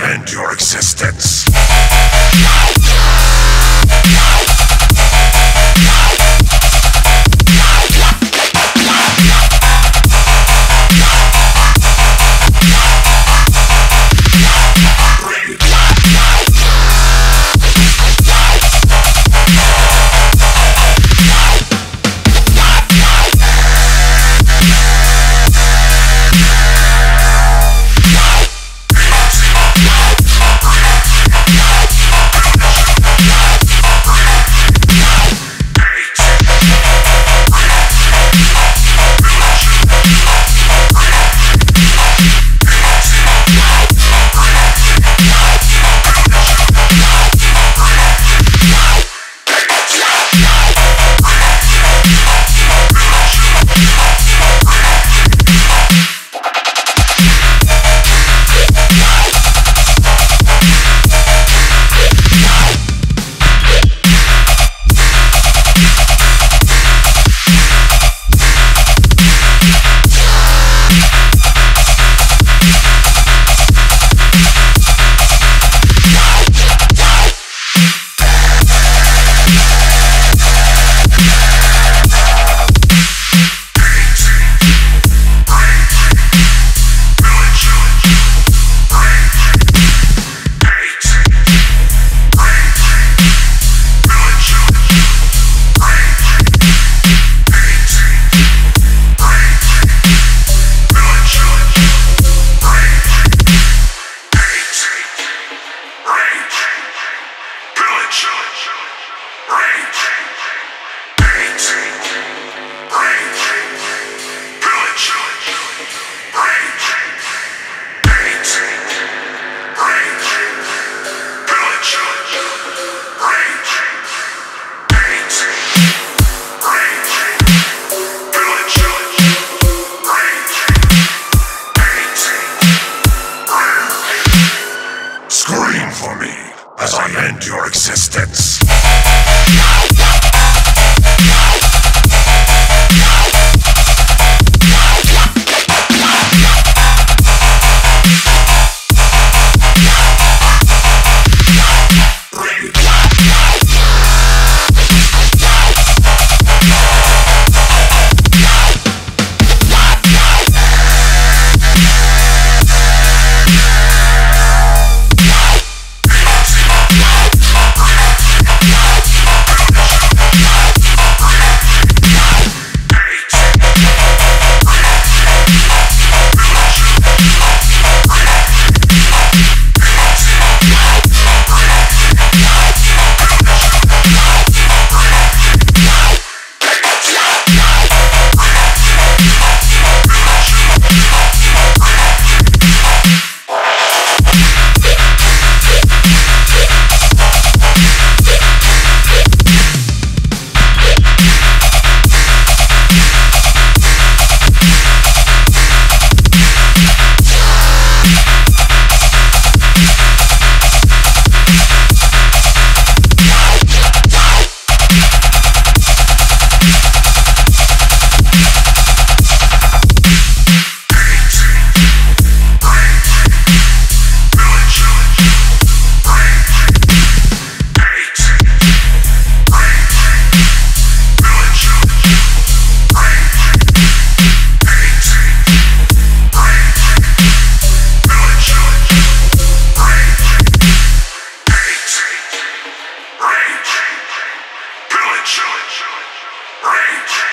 I end your existence. For Rage!